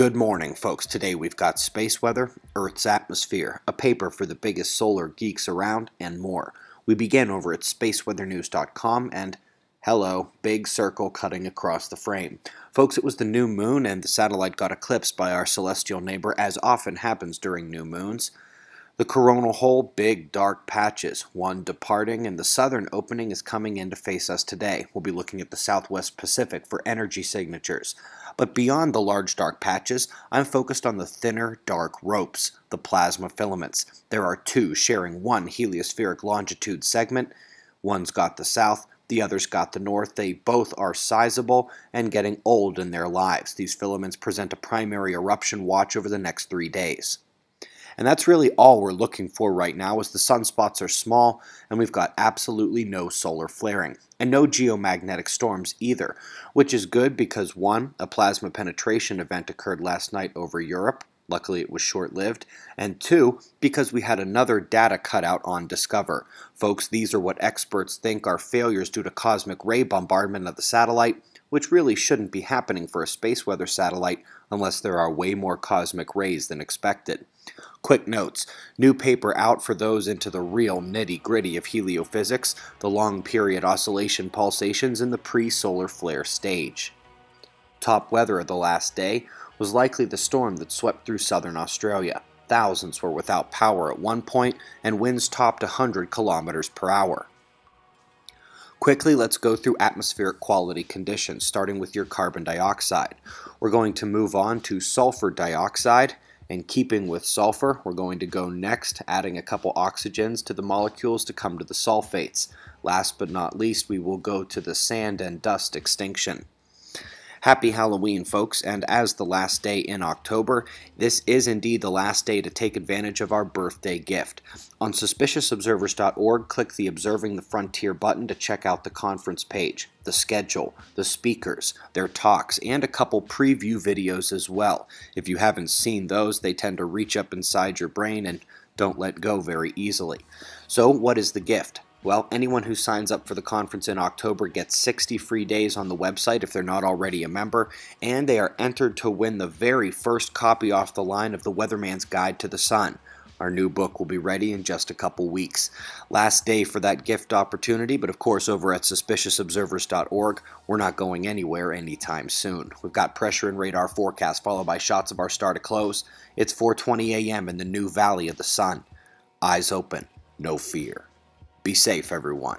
Good morning, folks. Today we've got space weather, Earth's atmosphere, a paper for the biggest solar geeks around, and more. We begin over at spaceweathernews.com and hello, big circle cutting across the frame. Folks, it was the new moon and the satellite got eclipsed by our celestial neighbor, as often happens during new moons. The coronal hole, big dark patches, one departing, and the southern opening is coming in to face us today. We'll be looking at the southwest Pacific for energy signatures. But beyond the large dark patches, I'm focused on the thinner dark ropes, the plasma filaments. There are two sharing one heliospheric longitude segment. One's got the south, the other's got the north. They both are sizable and getting old in their lives. These filaments present a primary eruption watch over the next three days. And that's really all we're looking for right now as the sunspots are small and we've got absolutely no solar flaring. And no geomagnetic storms either, which is good because one, a plasma penetration event occurred last night over Europe. Luckily, it was short lived. And two, because we had another data cutout on DSCOVR. Folks, these are what experts think are failures due to cosmic ray bombardment of the satellite, which really shouldn't be happening for a space weather satellite unless there are way more cosmic rays than expected. Quick notes new paper out for those into the real nitty gritty of heliophysics, the long period oscillation pulsations in the pre solar flare stage. Top weather of the last day was likely the storm that swept through southern Australia. Thousands were without power at one point, and winds topped 100 kilometers per hour. Quickly, let's go through atmospheric quality conditions, starting with your carbon dioxide. We're going to move on to sulfur dioxide. And keeping with sulfur, we're going to go next, adding a couple oxygens to the molecules to come to the sulfates. Last but not least, we will go to the sand and dust extinction. Happy Halloween, folks, and as the last day in October, this is indeed the last day to take advantage of our birthday gift. On suspiciousobservers.org, click the Observing the Frontier button to check out the conference page, the schedule, the speakers, their talks, and a couple preview videos as well. If you haven't seen those, they tend to reach up inside your brain and don't let go very easily. So, what is the gift? Well, anyone who signs up for the conference in October gets 60 free days on the website if they're not already a member, and they are entered to win the very first copy off the line of the Weatherman's Guide to the Sun. Our new book will be ready in just a couple weeks. Last day for that gift opportunity, but of course, over at suspiciousobservers.org, we're not going anywhere anytime soon. We've got pressure and radar forecast followed by shots of our star to close. It's 4:20 a.m. in the new Valley of the Sun. Eyes open, no fear. Be safe, everyone.